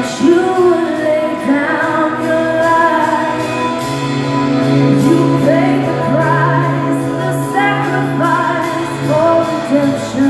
that you lay down your life. You the price, the sacrifice for redemption.